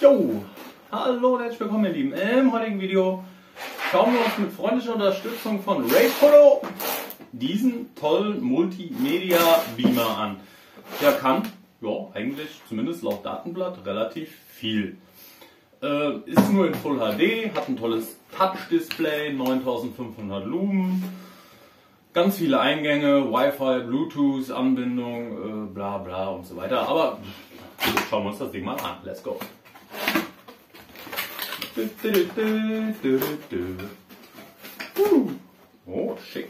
Jo, hallo und herzlich willkommen ihr Lieben. Im heutigen Video schauen wir uns mit freundlicher Unterstützung von Rayphoto diesen tollen Multimedia Beamer an. Der kann, ja, eigentlich zumindest laut Datenblatt relativ viel. Äh, ist nur in Full HD, hat ein tolles Touch-Display, 9500 Lumen, ganz viele Eingänge, Wi-Fi, Bluetooth, Anbindung, äh, bla bla und so weiter. Aber schauen wir uns das Ding mal an. Let's go. Oh, schick.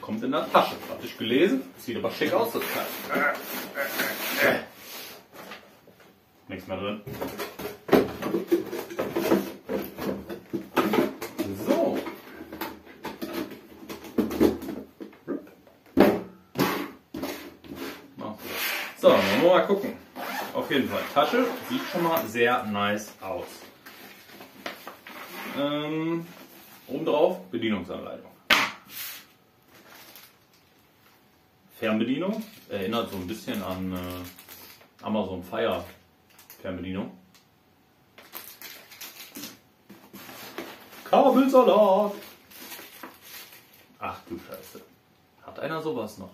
Kommt in der Tasche. Hab ich gelesen. Sieht aber schick aus, das Teil. Nichts mehr drin. So. So, mal gucken. Auf jeden Fall. Tasche sieht schon mal sehr nice aus. Ähm, obendrauf Bedienungsanleitung. Fernbedienung. Erinnert so ein bisschen an äh, Amazon Fire Fernbedienung. Kabelsalat. Ach du Scheiße. Hat einer sowas noch?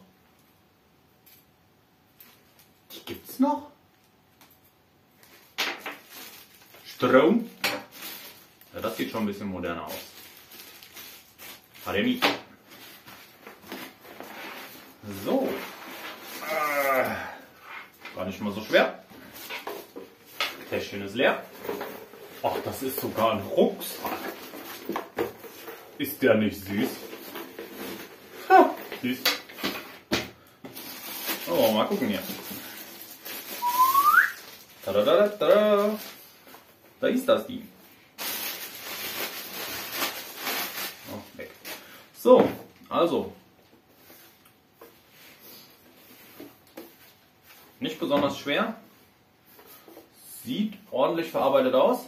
Die gibt's noch? Strom. Ja, das sieht schon ein bisschen moderner aus. HDMI. So. Äh, Gar nicht mal so schwer. Täschchen ist leer. Ach, das ist sogar ein Rucksack. Ist der nicht süß? Ha, süß. Oh, mal gucken hier. Tada, tada, tada. Da ist das Ding. Oh, weg. So, also. Nicht besonders schwer. Sieht ordentlich verarbeitet aus.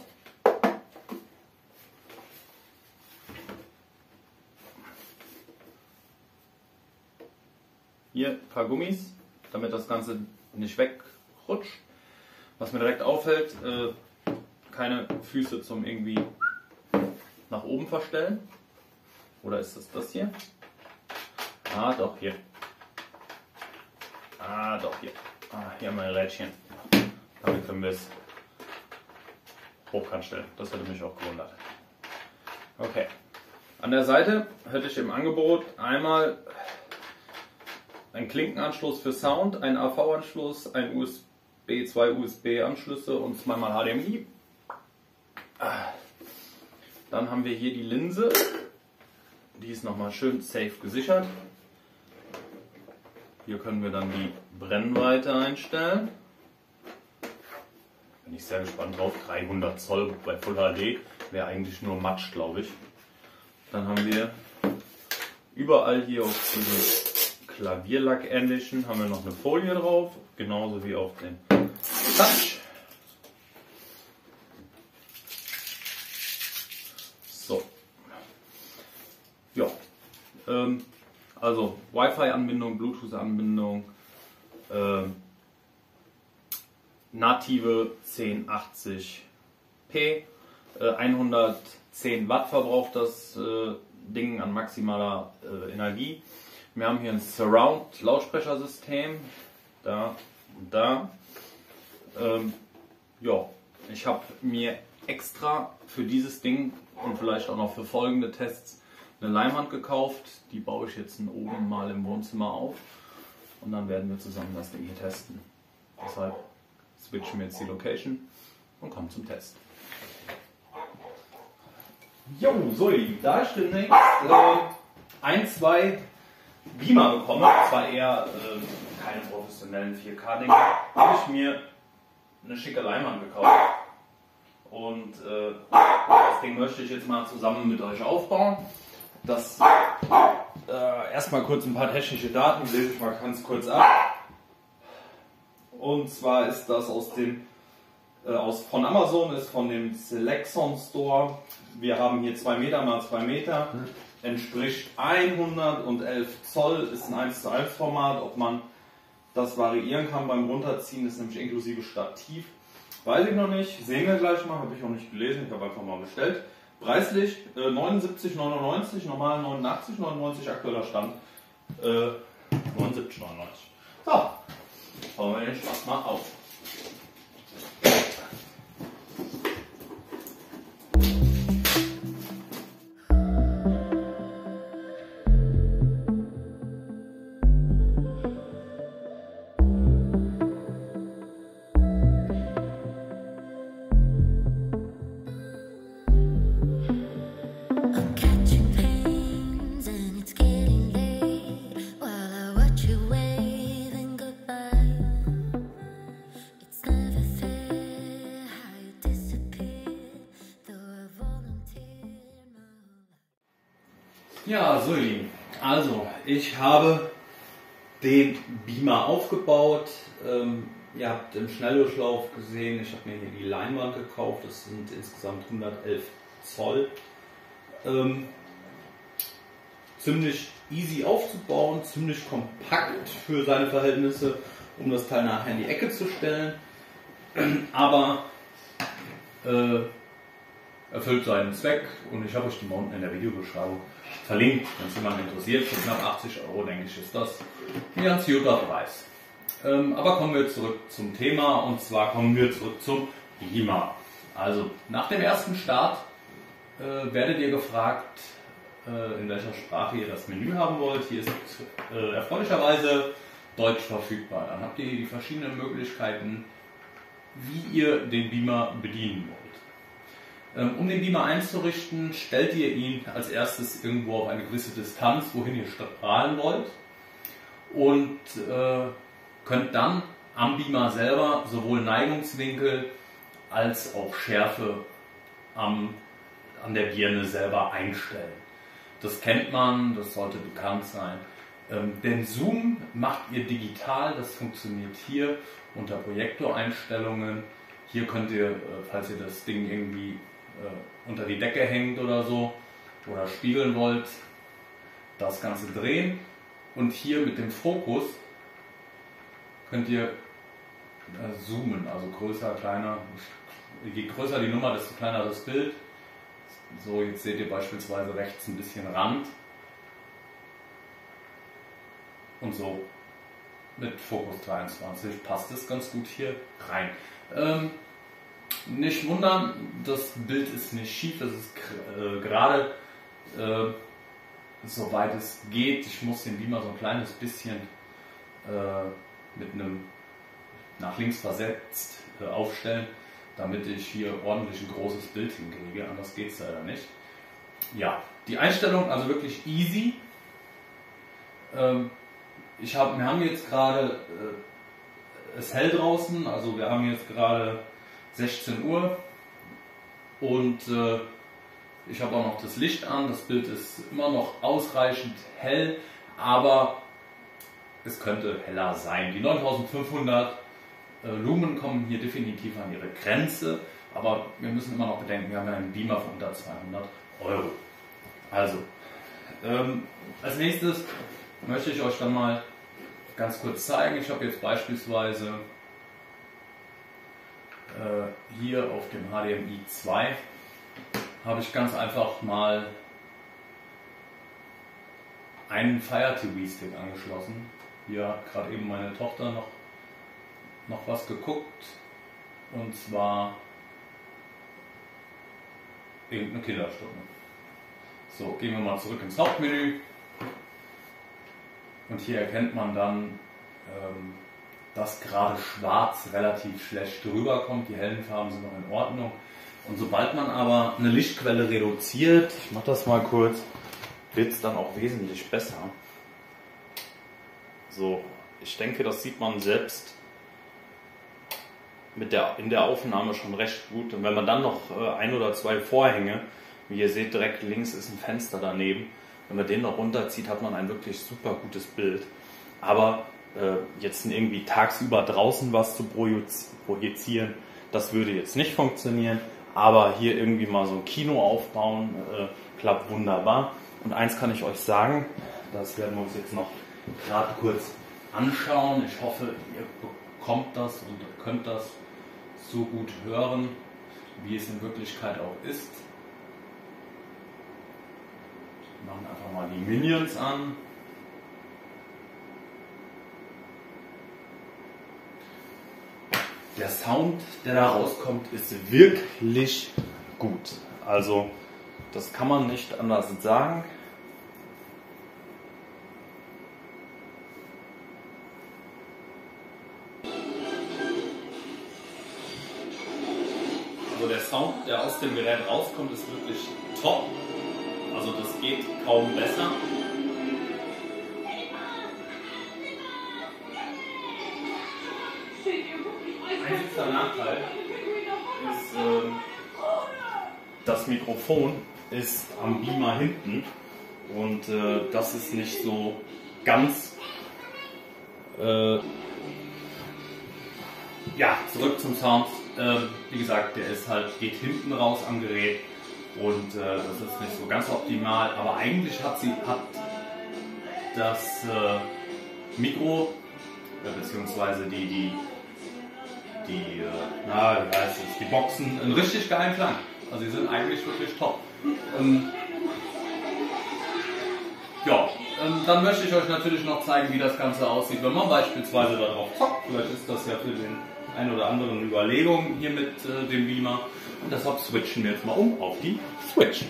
Hier ein paar Gummis, damit das Ganze nicht wegrutscht. Was mir direkt auffällt, äh, keine Füße zum irgendwie nach oben verstellen. Oder ist das das hier? Ah, doch, hier. Ah, doch, hier. Ah, hier haben wir ein Rädchen. Damit können wir es hochkant stellen. Das hätte mich auch gewundert. Okay. An der Seite hätte ich im Angebot einmal einen Klinkenanschluss für Sound, einen AV-Anschluss, ein USB, zwei USB-Anschlüsse und zweimal HDMI. Dann haben wir hier die Linse. Die ist nochmal schön safe gesichert. Hier können wir dann die Brennweite einstellen. Bin ich sehr gespannt drauf. 300 Zoll bei Full HD wäre eigentlich nur Matsch, glaube ich. Dann haben wir überall hier auf diesem Klavierlack ähnlichen haben wir noch eine Folie drauf, genauso wie auf dem Touch. So. Ja. Ähm, also Wi-Fi-Anbindung, Bluetooth-Anbindung, ähm, native 1080p, äh, 110 Watt verbraucht das äh, Ding an maximaler äh, Energie. Wir haben hier ein Surround-Lautsprechersystem, da und da. Ähm, ja, ich habe mir extra für dieses Ding und vielleicht auch noch für folgende Tests eine Leinwand gekauft. Die baue ich jetzt oben mal im Wohnzimmer auf und dann werden wir zusammen das Ding hier testen. Deshalb switchen wir jetzt die Location und kommen zum Test. Jo, so ihr Lieben, da ich demnächst äh, ein, zwei Beamer bekomme, und zwar eher äh, keine professionellen 4K-Dinger, habe ich mir eine schicke Leinwand gekauft. Und äh, das Ding möchte ich jetzt mal zusammen mit euch aufbauen. Das äh, erstmal kurz ein paar technische Daten, lese ich mal ganz kurz ab. Und zwar ist das aus dem äh, aus, von Amazon, ist von dem Selexon Store. Wir haben hier 2 Meter mal 2 Meter, entspricht 111 Zoll, ist ein 1 zu 1 Format. Ob man das variieren kann beim Runterziehen, ist nämlich inklusive Stativ. Weiß ich noch nicht, sehen wir gleich mal, habe ich auch nicht gelesen, ich habe einfach mal bestellt. Preislich äh, 79,99, normal 89,99, aktueller Stand äh, 79,99. So, bauen wir den Spaß mal auf. Ja, so ihr Lieben. Also, ich habe den Beamer aufgebaut. Ähm, ihr habt im Schnelldurchlauf gesehen, ich habe mir hier die Leinwand gekauft. Das sind insgesamt 111 Zoll. Ähm, ziemlich easy aufzubauen, ziemlich kompakt für seine Verhältnisse, um das Teil nachher in die Ecke zu stellen. Aber äh, erfüllt seinen Zweck und ich habe euch die mal unten in der Videobeschreibung verlinkt, wenn es jemand interessiert. Für knapp 80 Euro, denke ich, ist das ein ganz guter Preis. Ähm, aber kommen wir zurück zum Thema und zwar kommen wir zurück zum Beamer. Also nach dem ersten Start äh, werdet ihr gefragt, äh, in welcher Sprache ihr das Menü haben wollt. Hier ist äh, erfreulicherweise Deutsch verfügbar. Dann habt ihr die verschiedenen Möglichkeiten, wie ihr den Beamer bedienen wollt. Ähm, Um den Beamer einzurichten, stellt ihr ihn als erstes irgendwo auf eine gewisse Distanz, wohin ihr strahlen wollt. Und äh, könnt dann am Beamer selber sowohl Neigungswinkel als auch Schärfe am, an der Birne selber einstellen. Das kennt man, das sollte bekannt sein. Ähm, den Zoom macht ihr digital, das funktioniert hier unter Projektoreinstellungen. Hier könnt ihr, äh, falls ihr das Ding irgendwie äh, unter die Decke hängt oder so oder spiegeln wollt, das Ganze drehen. Und hier mit dem Fokus könnt ihr äh, zoomen, also größer, kleiner. Je größer die Nummer, desto kleiner das Bild. So, jetzt seht ihr beispielsweise rechts ein bisschen Rand. Und so mit Fokus 23 passt es ganz gut hier rein. Ähm, nicht wundern, das Bild ist nicht schief, das ist äh, gerade äh, soweit es geht. Ich muss den Beamer so ein kleines bisschen äh, mit einem nach links versetzt äh, aufstellen, damit ich hier ordentlich ein großes Bild hinkriege. Anders geht es leider nicht. Ja, die Einstellung also wirklich easy. Ähm, ich hab, wir haben jetzt gerade äh, es hell draußen, also wir haben jetzt gerade 16 Uhr und äh, ich habe auch noch das Licht an. Das Bild ist immer noch ausreichend hell, aber es könnte heller sein. Die 9500 äh, Lumen kommen hier definitiv an ihre Grenze, aber wir müssen immer noch bedenken, wir haben einen Beamer von unter 200 Euro. Also, ähm, als nächstes möchte ich euch dann mal ganz kurz zeigen. Ich habe jetzt beispielsweise hier auf dem HDMI 2 habe ich ganz einfach mal einen Fire TV Stick angeschlossen. Hier hat gerade eben meine Tochter noch, noch was geguckt und zwar irgendeine Kinderstunde. So, gehen wir mal zurück ins Hauptmenü und hier erkennt man dann, ähm, dass gerade schwarz relativ schlecht rüberkommt. Die hellen Farben sind noch in Ordnung. Und sobald man aber eine Lichtquelle reduziert, ich mache das mal kurz, wird es dann auch wesentlich besser. So, ich denke, das sieht man selbst mit der, in der Aufnahme schon recht gut. Und wenn man dann noch äh, ein oder zwei Vorhänge, wie ihr seht, direkt links ist ein Fenster daneben, wenn man den noch runterzieht, hat man ein wirklich super gutes Bild. Aber jetzt irgendwie tagsüber draußen was zu projiz- projizieren, das würde jetzt nicht funktionieren. Aber hier irgendwie mal so ein Kino aufbauen, äh, klappt wunderbar. Und eins kann ich euch sagen, das werden wir uns jetzt noch gerade kurz anschauen. Ich hoffe, ihr bekommt das und könnt das so gut hören, wie es in Wirklichkeit auch ist. Wir machen einfach mal die Minions an. Der Sound, der da rauskommt, ist wirklich gut. Also, das kann man nicht anders sagen. Also der Sound, der aus dem Gerät rauskommt, ist wirklich top. Also das geht kaum besser. Einzigster Nachteil ist, ähm, das Mikrofon ist am Beamer hinten und äh, das ist nicht so ganz. Äh, ja, zurück zum Sound. Äh, wie gesagt, der ist halt geht hinten raus am Gerät und äh, das ist nicht so ganz optimal. Aber eigentlich hat sie hat das äh, Mikro äh, beziehungsweise die die die äh, na wie heißt die Boxen einen richtig geilen Klang. Also die sind eigentlich wirklich top. Ähm, ja, ähm, dann möchte ich euch natürlich noch zeigen, wie das Ganze aussieht, wenn man beispielsweise darauf zockt. Vielleicht ist das ja für den einen oder anderen Überlegung hier mit äh, dem Beamer. Und deshalb switchen wir jetzt mal um auf die Switch.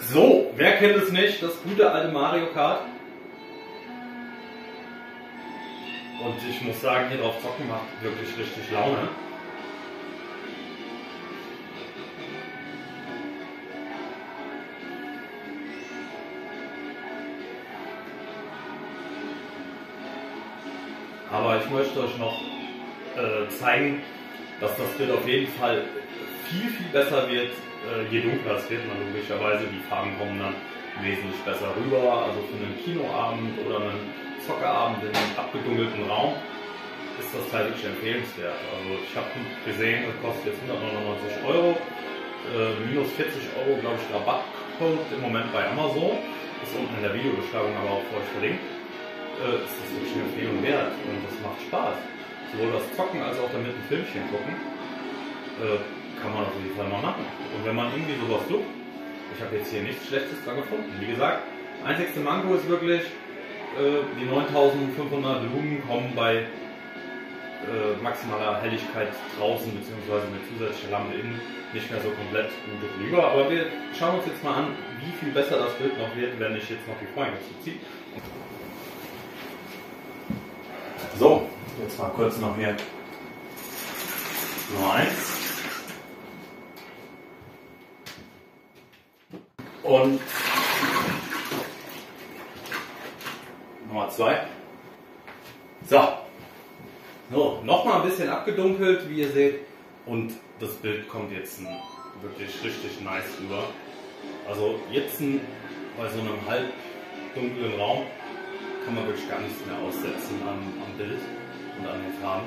So, wer kennt es nicht? Das gute alte Mario Kart. Und ich muss sagen, hier drauf zocken macht wirklich richtig Laune. Aber ich möchte euch noch äh, zeigen, dass das Bild auf jeden Fall viel, viel besser wird, äh, je dunkler es wird. Man logischerweise, die Farben kommen dann wesentlich besser rüber. Also für einen Kinoabend oder einen Zockerabend in einem abgedunkelten Raum ist das Teil wirklich empfehlenswert. Also ich habe gesehen, das kostet jetzt 199 Euro, äh, minus 40 Euro, glaube ich, Rabattcode im Moment bei Amazon. Ist unten in der Videobeschreibung aber auch für euch verlinkt. Äh, ist das wirklich eine Empfehlung wert und das macht Spaß. Sowohl das Zocken als auch damit ein Filmchen gucken, äh, kann man auf jeden Fall mal machen. Und wenn man irgendwie sowas tut, ich habe jetzt hier nichts Schlechtes dran gefunden. Wie gesagt, einzigste Manko ist wirklich, äh, die 9500 Lumen kommen bei äh, maximaler Helligkeit draußen beziehungsweise mit zusätzlicher Lampe innen nicht mehr so komplett gut rüber. Aber wir schauen uns jetzt mal an, wie viel besser das Bild noch wird, wenn ich jetzt noch die Vorhänge zuziehe. So, jetzt mal kurz noch hier Nummer 1. Und 2. So. So, nochmal ein bisschen abgedunkelt, wie ihr seht. Und das Bild kommt jetzt wirklich richtig nice rüber. Also jetzt bei so einem halbdunklen Raum kann man wirklich gar nichts mehr aussetzen am, am Bild und an den Farben.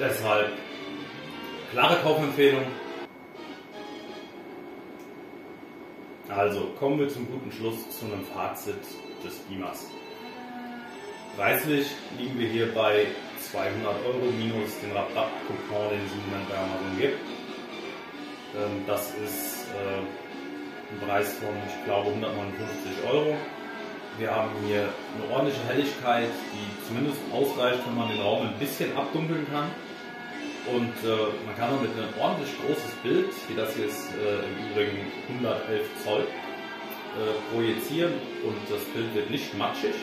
Deshalb klare Kaufempfehlung. Also kommen wir zum guten Schluss zu einem Fazit des Beamers. Preislich liegen wir hier bei 200 Euro minus den Rabatt-Coupon, den es im Moment bei Amazon gibt. Das ist äh, ein Preis von, ich glaube, 159 Euro. Wir haben hier eine ordentliche Helligkeit, die zumindest ausreicht, wenn man den Raum ein bisschen abdunkeln kann. Und äh, man kann damit ein ordentlich großes Bild, wie das hier ist äh, im Übrigen 111 Zoll, äh, projizieren und das Bild wird nicht matschig.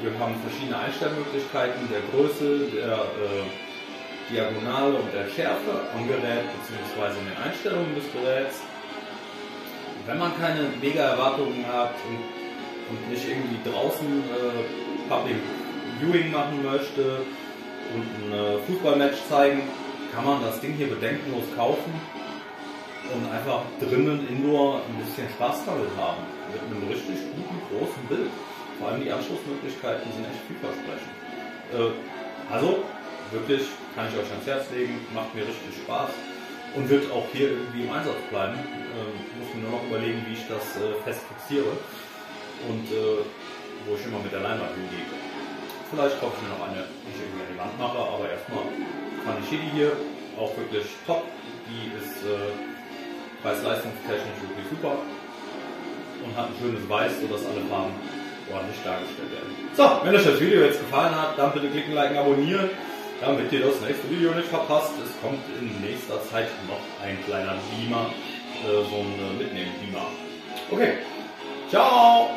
Wir haben verschiedene Einstellmöglichkeiten der Größe, der äh, Diagonale und der Schärfe am Gerät bzw. in den Einstellungen des Geräts. Wenn man keine mega Erwartungen hat und, und nicht irgendwie draußen äh, Public Viewing machen möchte und ein äh, Fußballmatch zeigen, kann man das Ding hier bedenkenlos kaufen und einfach drinnen indoor ein bisschen Spaß damit haben. Mit einem richtig guten, großen Bild. Vor allem die Anschlussmöglichkeiten sind echt vielversprechend. Äh, also, wirklich kann ich euch ans Herz legen, macht mir richtig Spaß. und wird auch hier irgendwie im Einsatz bleiben. Ähm, muss mir nur noch überlegen, wie ich das äh, fest fixiere und äh, wo ich immer mit der Leinwand hingehe. Vielleicht kaufe ich mir noch eine, ich mache, aber erstmal fand ich die hier auch wirklich top. Die ist äh, preis-leistungstechnisch wirklich super und hat ein schönes Weiß, sodass alle Farben ordentlich dargestellt werden. So, wenn euch das Video jetzt gefallen hat, dann bitte klicken, liken, abonnieren, damit ihr das nächste Video nicht verpasst. Es kommt in nächster Zeit noch ein kleiner Beamer, äh, so ein äh, Mitnehmen-Beamer. Okay, ciao!